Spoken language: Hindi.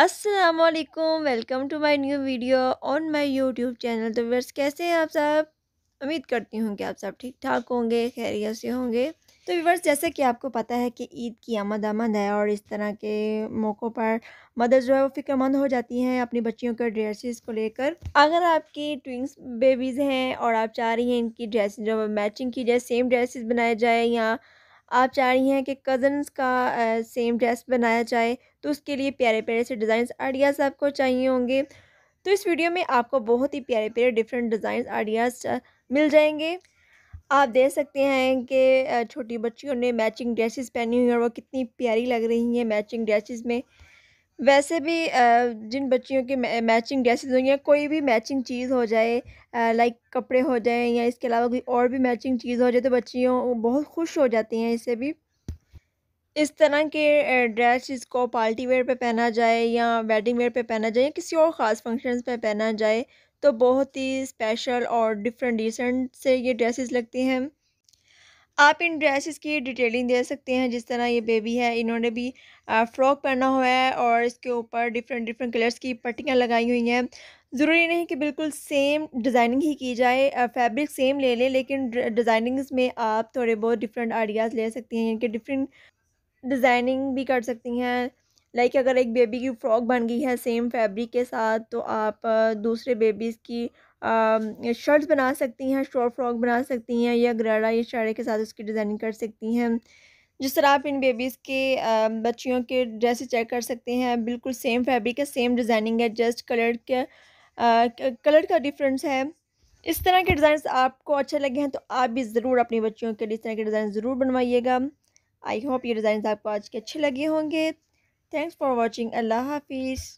असलकुम welcome to my new video on my YouTube channel. तो वर्स कैसे हैं आप सब? उम्मीद करती हूँ कि आप सब ठीक ठाक होंगे, खैरियत से होंगे। तो व्यूवर्स जैसे कि आपको पता है कि ईद की आमद आमद है और इस तरह के मौक़ों पर मदर जो है वो फ़िक्रमंद हो जाती हैं अपनी बच्चियों के ड्रेसेस को लेकर। अगर आपकी ट्विंस बेबीज़ हैं और आप चाह रही हैं इनकी ड्रेस जो मैचिंग की जाए, सेम ड्रेसेस बनाए जाए या आप चाह रही हैं कि कज़न्स का सेम ड्रेस बनाया जाए तो उसके लिए प्यारे प्यारे से डिज़ाइंस आइडियाज़ आपको चाहिए होंगे। तो इस वीडियो में आपको बहुत ही प्यारे प्यारे डिफरेंट डिज़ाइंस आइडियाज़ मिल जाएँगे। आप देख सकते हैं कि छोटी बच्चियों ने मैचिंग ड्रेसेस पहनी हुई हैं और वो कितनी प्यारी लग रही हैं मैचिंग ड्रेसेस में। वैसे भी जिन बच्चियों के मैचिंग ड्रेसेस होंगे कोई भी मैचिंग चीज़ हो जाए लाइक कपड़े हो जाए या इसके अलावा कोई और भी मैचिंग चीज़ हो जाए तो बच्चियों बहुत खुश हो जाती हैं इससे भी। इस तरह के ड्रेस को पार्टी वेयर पे पहना जाए या वेडिंग वेयर पे पहना जाए या किसी और ख़ास फ़ंक्शन पे पहना जाए तो बहुत ही स्पेशल और डिफरेंट, डिसेंट से ये ड्रेसेस लगती हैं। आप इन ड्रेसेस की डिटेलिंग दे सकते हैं, जिस तरह ये बेबी है। इन्होंने भी फ़्रॉक पहना हुआ है और इसके ऊपर डिफरेंट डिफरेंट कलर्स की पट्टियाँ लगाई हुई हैं। ज़रूरी नहीं कि बिल्कुल सेम डिज़ाइनिंग ही की जाए फैब्रिक सेम ले लें, लेकिन डिज़ाइनिंग्स में आप थोड़े बहुत डिफरेंट आइडियाज़ ले सकती हैं, कि डिफरेंट डिज़ाइनिंग भी कर सकती हैं। लाइक अगर एक बेबी की फ़्रॉक बन गई है सेम फैब्रिक के साथ तो आप दूसरे बेबीज़ की शर्ट्स बना सकती हैं, शॉर्ट फ्रॉक बना सकती हैं या गरारा या शरारे के साथ उसकी डिज़ाइनिंग कर सकती हैं। जिस तरह आप इन बेबीज़ के बच्चियों के ड्रेसेस चेक कर सकते हैं, बिल्कुल सेम फैब्रिक है, सेम डिज़ाइनिंग है, जस्ट कलर के कलर का डिफरेंस है। इस तरह के डिज़ाइन आपको अच्छे लगे हैं तो आप भी ज़रूर अपनी बच्चियों के लिए इस तरह के डिज़ाइन ज़रूर बनवाइएगा। आई होप ये डिज़ाइन आपको आज के अच्छे लगे होंगे। Thanks for watching. अल्लाह हाफिज़।